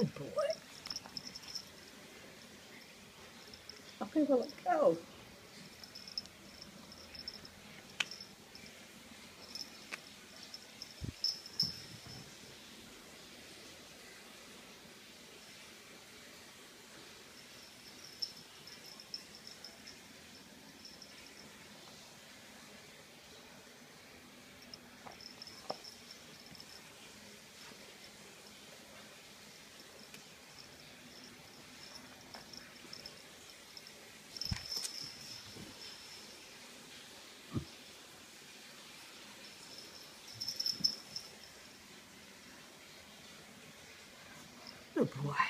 Good boy. Okay, will it go? Boy.